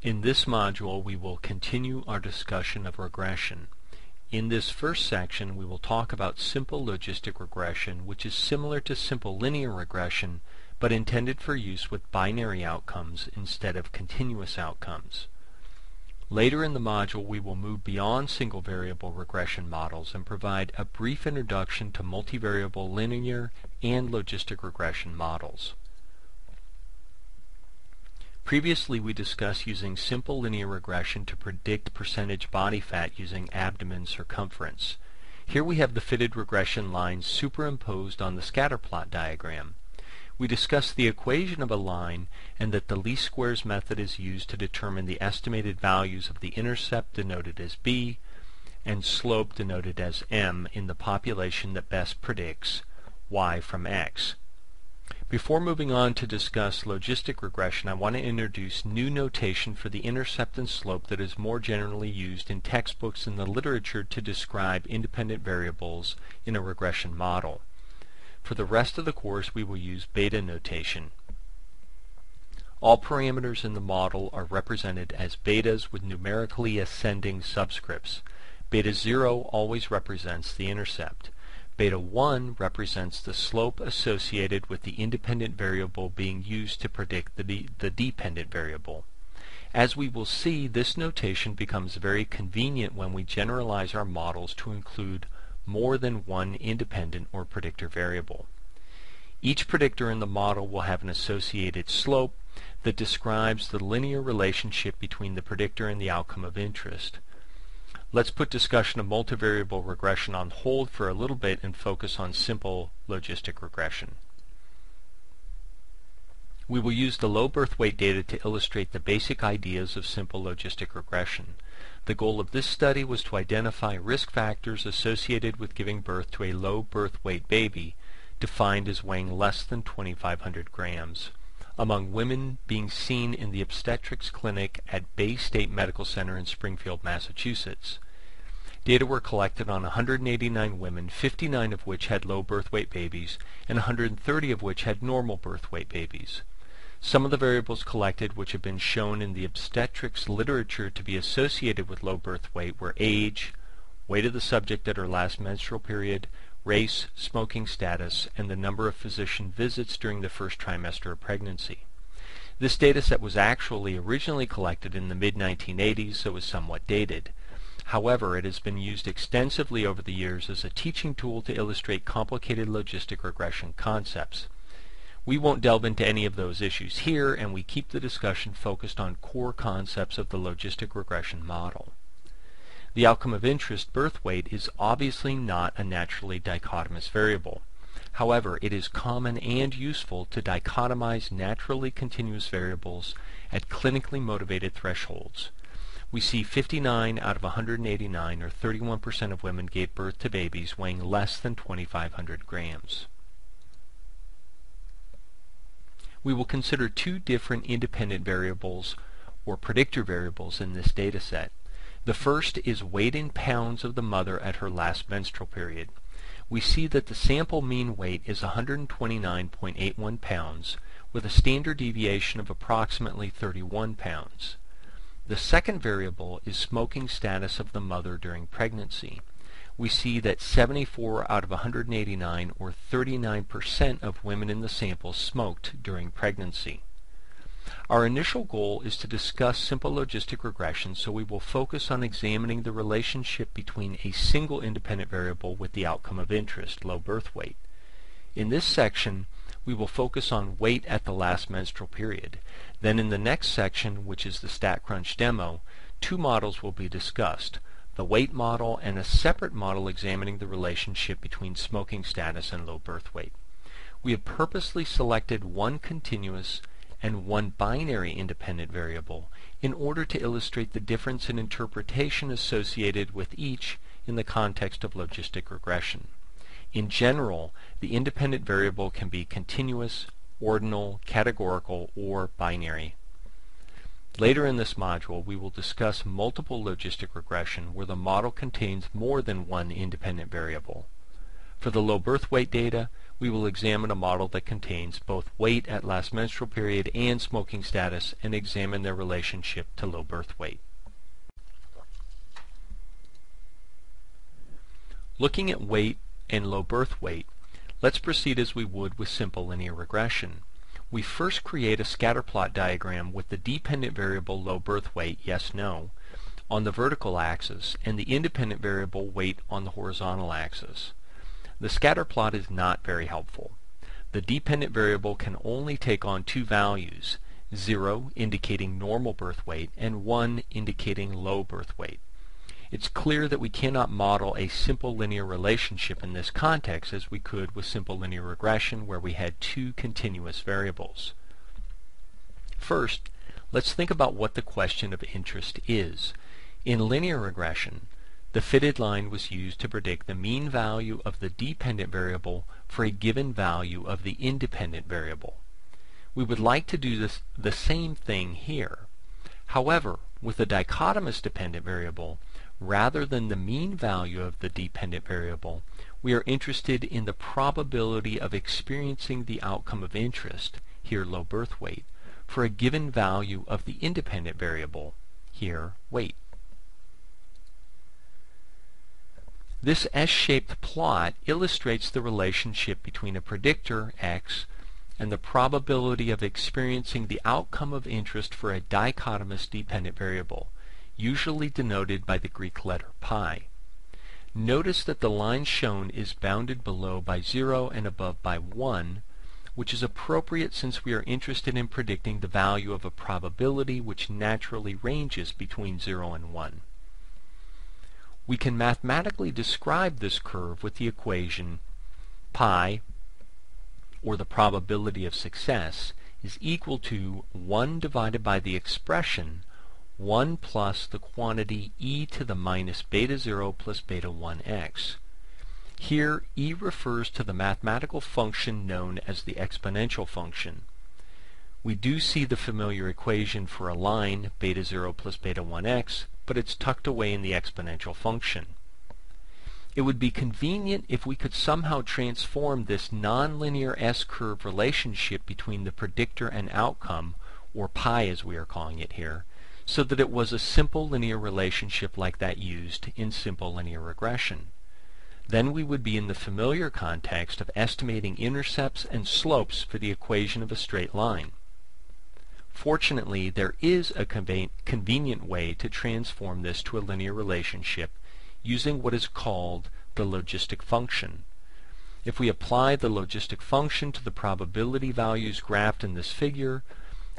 In this module we will continue our discussion of regression. In this first section we will talk about simple logistic regression which is similar to simple linear regression but intended for use with binary outcomes instead of continuous outcomes. Later in the module we will move beyond single variable regression models and provide a brief introduction to multivariable linear and logistic regression models. Previously we discussed using simple linear regression to predict percentage body fat using abdomen circumference. Here we have the fitted regression lines superimposed on the scatter plot diagram. We discussed the equation of a line and that the least squares method is used to determine the estimated values of the intercept denoted as b and slope denoted as m in the population that best predicts y from x. Before moving on to discuss logistic regression, I want to introduce new notation for the intercept and slope that is more generally used in textbooks and the literature to describe independent variables in a regression model. For the rest of the course, we will use beta notation. All parameters in the model are represented as betas with numerically ascending subscripts. Beta 0 always represents the intercept. Beta 1 represents the slope associated with the independent variable being used to predict the, the dependent variable. As we will see, this notation becomes very convenient when we generalize our models to include more than one independent or predictor variable. Each predictor in the model will have an associated slope that describes the linear relationship between the predictor and the outcome of interest. Let's put discussion of multivariable regression on hold for a little bit and focus on simple logistic regression. We will use the low birth weight data to illustrate the basic ideas of simple logistic regression. The goal of this study was to identify risk factors associated with giving birth to a low birth weight baby, defined as weighing less than 2,500 grams among women being seen in the obstetrics clinic at Baystate Medical Center in Springfield, Massachusetts. Data were collected on 189 women, 59 of which had low birth weight babies, and 130 of which had normal birth weight babies. Some of the variables collected which have been shown in the obstetrics literature to be associated with low birth weight were age, weight of the subject at her last menstrual period, race, smoking status, and the number of physician visits during the first trimester of pregnancy. This dataset was actually originally collected in the mid-1980s, so is somewhat dated. However, it has been used extensively over the years as a teaching tool to illustrate complicated logistic regression concepts. We won't delve into any of those issues here, and we keep the discussion focused on core concepts of the logistic regression model. The outcome of interest, birth weight, is obviously not a naturally dichotomous variable. However, it is common and useful to dichotomize naturally continuous variables at clinically motivated thresholds. We see 59 out of 189, or 31% of women gave birth to babies weighing less than 2,500 grams. We will consider two different independent variables, or predictor variables, in this data set. The first is weight in pounds of the mother at her last menstrual period. We see that the sample mean weight is 129.81 pounds, with a standard deviation of approximately 31 pounds. The second variable is smoking status of the mother during pregnancy. We see that 74 out of 189, or 39% of women in the sample smoked during pregnancy. Our initial goal is to discuss simple logistic regression, so we will focus on examining the relationship between a single independent variable with the outcome of interest, low birth weight. In this section, we will focus on weight at the last menstrual period. Then in the next section, which is the StatCrunch demo, two models will be discussed, the weight model and a separate model examining the relationship between smoking status and low birth weight. We have purposely selected one continuous and one binary independent variable in order to illustrate the difference in interpretation associated with each in the context of logistic regression. In general, the independent variable can be continuous, ordinal, categorical, or binary. Later in this module, we will discuss multiple logistic regression where the model contains more than one independent variable. For the low birth weight data, we will examine a model that contains both weight at last menstrual period and smoking status and examine their relationship to low birth weight. Looking at weight and low birth weight, let's proceed as we would with simple linear regression. We first create a scatter plot diagram with the dependent variable low birth weight, yes, no, on the vertical axis and the independent variable weight on the horizontal axis. The scatter plot is not very helpful. The dependent variable can only take on two values, 0 indicating normal birth weight and 1 indicating low birth weight. It's clear that we cannot model a simple linear relationship in this context as we could with simple linear regression where we had two continuous variables. First, let's think about what the question of interest is. In linear regression, the fitted line was used to predict the mean value of the dependent variable for a given value of the independent variable. We would like to do this, the same thing here. However, with a dichotomous dependent variable, rather than the mean value of the dependent variable, we are interested in the probability of experiencing the outcome of interest, here low birth weight, for a given value of the independent variable, here weight. This S-shaped plot illustrates the relationship between a predictor, x, and the probability of experiencing the outcome of interest for a dichotomous dependent variable, usually denoted by the Greek letter pi. Notice that the line shown is bounded below by 0 and above by 1, which is appropriate since we are interested in predicting the value of a probability which naturally ranges between 0 and 1. We can mathematically describe this curve with the equation pi, or the probability of success, is equal to 1 divided by the expression 1 plus the quantity e to the minus beta 0 plus beta 1x. Here, e refers to the mathematical function known as the exponential function. We do see the familiar equation for a line, beta 0 plus beta 1x, but it's tucked away in the exponential function. It would be convenient if we could somehow transform this nonlinear S-curve relationship between the predictor and outcome, or pi as we are calling it here, so that it was a simple linear relationship like that used in simple linear regression. Then we would be in the familiar context of estimating intercepts and slopes for the equation of a straight line. Fortunately, there is a convenient way to transform this to a linear relationship using what is called the logistic function. If we apply the logistic function to the probability values graphed in this figure,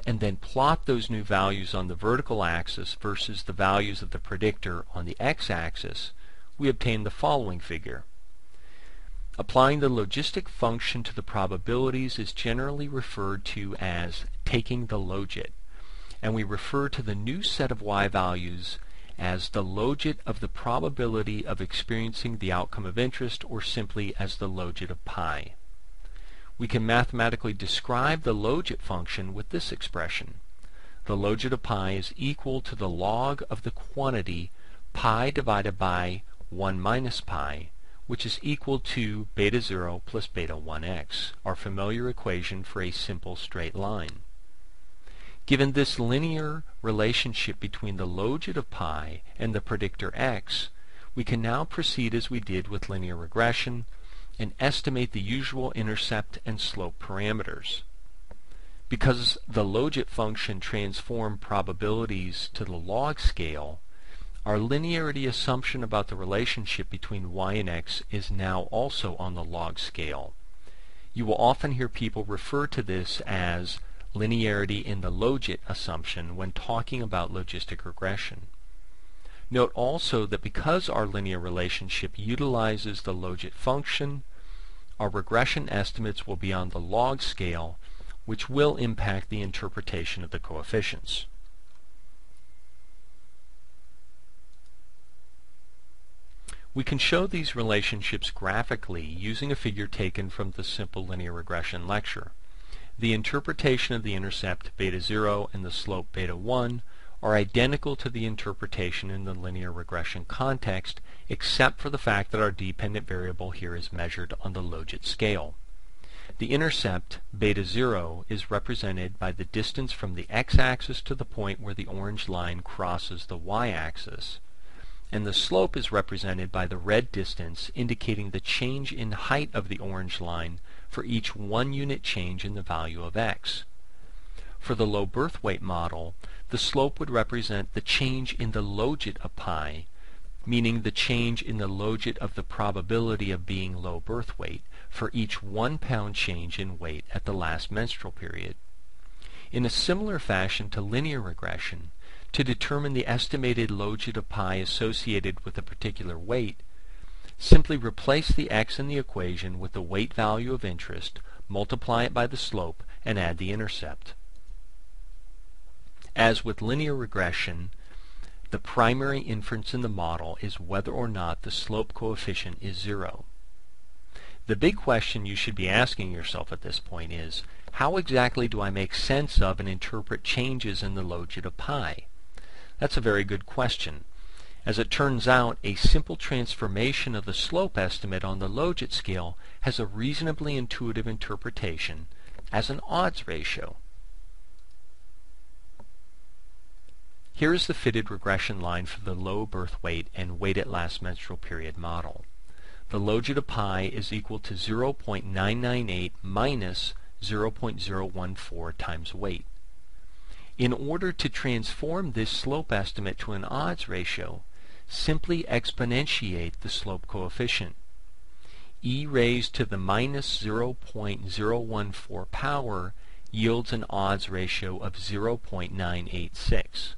and then plot those new values on the vertical axis versus the values of the predictor on the x-axis, we obtain the following figure. Applying the logistic function to the probabilities is generally referred to as taking the logit, and we refer to the new set of y values as the logit of the probability of experiencing the outcome of interest or simply as the logit of pi. We can mathematically describe the logit function with this expression. The logit of pi is equal to the log of the quantity pi divided by 1 minus pi which is equal to beta 0 plus beta 1x, our familiar equation for a simple straight line. Given this linear relationship between the logit of pi and the predictor x, we can now proceed as we did with linear regression and estimate the usual intercept and slope parameters. Because the logit function transformed probabilities to the log scale, our linearity assumption about the relationship between y and x is now also on the log scale. You will often hear people refer to this as linearity in the logit assumption when talking about logistic regression. Note also that because our linear relationship utilizes the logit function, our regression estimates will be on the log scale, which will impact the interpretation of the coefficients. We can show these relationships graphically using a figure taken from the simple linear regression lecture. The interpretation of the intercept beta 0 and the slope beta 1 are identical to the interpretation in the linear regression context except for the fact that our dependent variable here is measured on the logit scale. The intercept, beta 0, is represented by the distance from the x-axis to the point where the orange line crosses the y-axis. And the slope is represented by the red distance indicating the change in height of the orange line for each one unit change in the value of x. For the low birth weight model, the slope would represent the change in the logit of pi, meaning the change in the logit of the probability of being low birth weight for each one pound change in weight at the last menstrual period. In a similar fashion to linear regression, to determine the estimated logit of pi associated with a particular weight, simply replace the x in the equation with the weight value of interest, multiply it by the slope, and add the intercept. As with linear regression, the primary inference in the model is whether or not the slope coefficient is zero. The big question you should be asking yourself at this point is, how exactly do I make sense of and interpret changes in the logit of pi? That's a very good question. As it turns out, a simple transformation of the slope estimate on the logit scale has a reasonably intuitive interpretation as an odds ratio. Here is the fitted regression line for the low birth weight and weight at last menstrual period model. The logit of pi is equal to 0.998 minus 0.014 times weight. In order to transform this slope estimate to an odds ratio, simply exponentiate the slope coefficient. e raised to the minus 0.014 power yields an odds ratio of 0.986.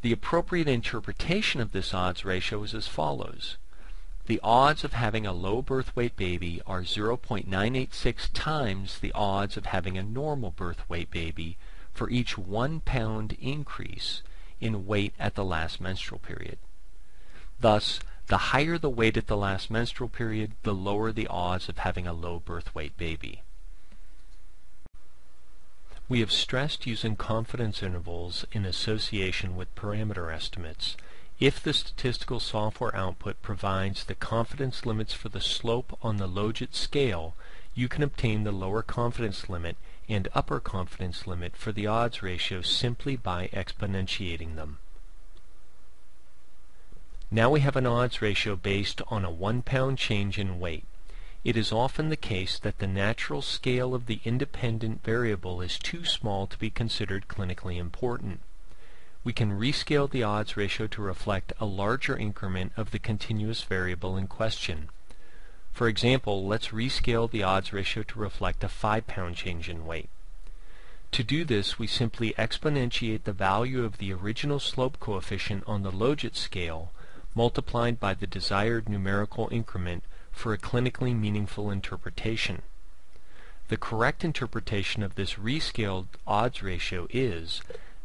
The appropriate interpretation of this odds ratio is as follows. The odds of having a low birth weight baby are 0.986 times the odds of having a normal birth weight baby for each one pound increase in weight at the last menstrual period. Thus, the higher the weight at the last menstrual period, the lower the odds of having a low birth weight baby. We have stressed using confidence intervals in association with parameter estimates. If the statistical software output provides the confidence limits for the slope on the logit scale, you can obtain the lower confidence limit and upper confidence limit for the odds ratio simply by exponentiating them. Now we have an odds ratio based on a one pound change in weight. It is often the case that the natural scale of the independent variable is too small to be considered clinically important. We can rescale the odds ratio to reflect a larger increment of the continuous variable in question. For example, let's rescale the odds ratio to reflect a 5 pound change in weight. To do this, we simply exponentiate the value of the original slope coefficient on the logit scale multiplied by the desired numerical increment for a clinically meaningful interpretation. The correct interpretation of this rescaled odds ratio is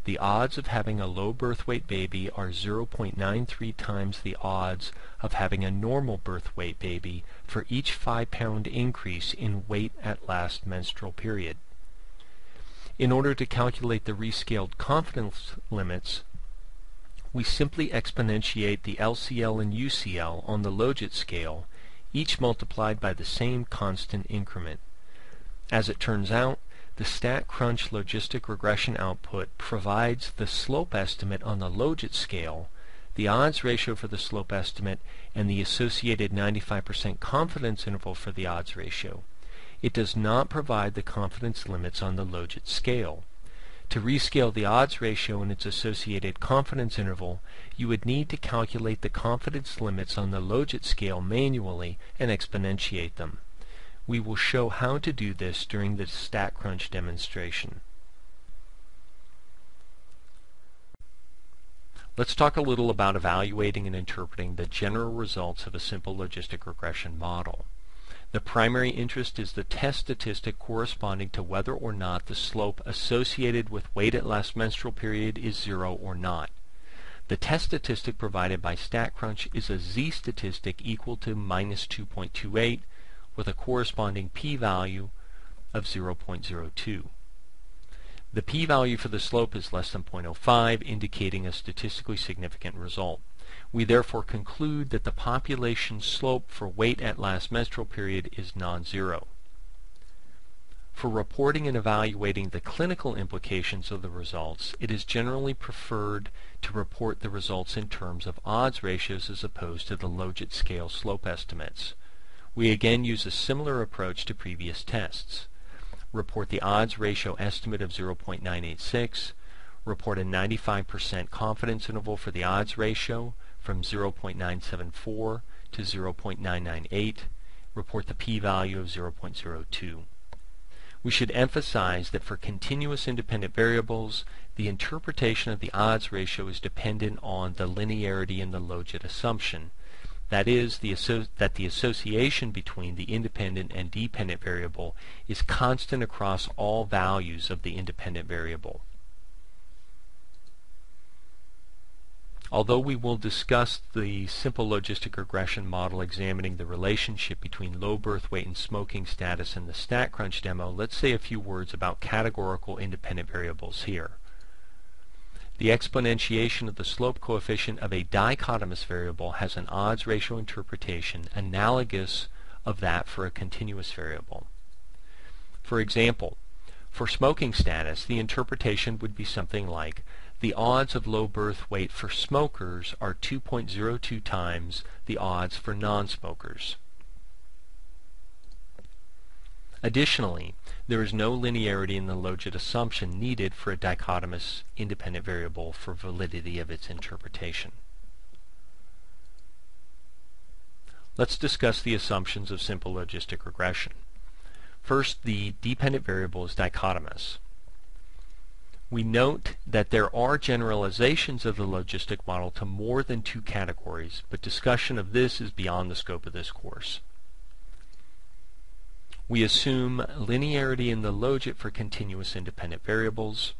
the odds of having a low birth weight baby are 0.93 times the odds of having a normal birth weight baby for each 5 pound increase in weight at last menstrual period. In order to calculate the rescaled confidence limits, we simply exponentiate the LCL and UCL on the logit scale each multiplied by the same constant increment. As it turns out, the StatCrunch logistic regression output provides the slope estimate on the logit scale, the odds ratio for the slope estimate, and the associated 95% confidence interval for the odds ratio. It does not provide the confidence limits on the logit scale. To rescale the odds ratio and its associated confidence interval, you would need to calculate the confidence limits on the logit scale manually and exponentiate them. We will show how to do this during the StatCrunch demonstration. Let's talk a little about evaluating and interpreting the general results of a simple logistic regression model. The primary interest is the test statistic corresponding to whether or not the slope associated with weight at last menstrual period is zero or not. The test statistic provided by StatCrunch is a z-statistic equal to minus 2.28 with a corresponding p-value of 0.02. The p-value for the slope is less than 0.05, indicating a statistically significant result. We therefore conclude that the population slope for weight at last menstrual period is non-zero. For reporting and evaluating the clinical implications of the results, it is generally preferred to report the results in terms of odds ratios as opposed to the logit scale slope estimates. We again use a similar approach to previous tests. Report the odds ratio estimate of 0.986, report a 95% confidence interval for the odds ratio from 0.974 to 0.998, report the p-value of 0.02. We should emphasize that for continuous independent variables, the interpretation of the odds ratio is dependent on the linearity in the logit assumption. That is, the that the association between the independent and dependent variable is constant across all values of the independent variable. Although we will discuss the simple logistic regression model examining the relationship between low birth weight and smoking status in the StatCrunch demo, let's say a few words about categorical independent variables here. The exponentiation of the slope coefficient of a dichotomous variable has an odds ratio interpretation analogous of that for a continuous variable. For example, for smoking status, the interpretation would be something like the odds of low birth weight for smokers are 2.02 times the odds for non-smokers. Additionally, there is no linearity in the logit assumption needed for a dichotomous independent variable for validity of its interpretation. Let's discuss the assumptions of simple logistic regression. First, the dependent variable is dichotomous. We note that there are generalizations of the logistic model to more than two categories, but discussion of this is beyond the scope of this course. We assume linearity in the logit for continuous independent variables.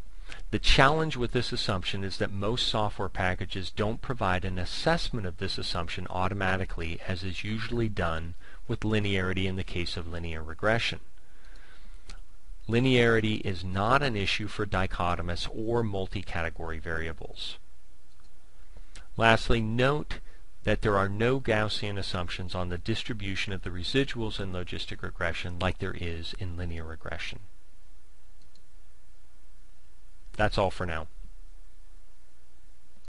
The challenge with this assumption is that most software packages don't provide an assessment of this assumption automatically as is usually done with linearity in the case of linear regression. Linearity is not an issue for dichotomous or multi-category variables. Lastly, note that there are no Gaussian assumptions on the distribution of the residuals in logistic regression like there is in linear regression. That's all for now.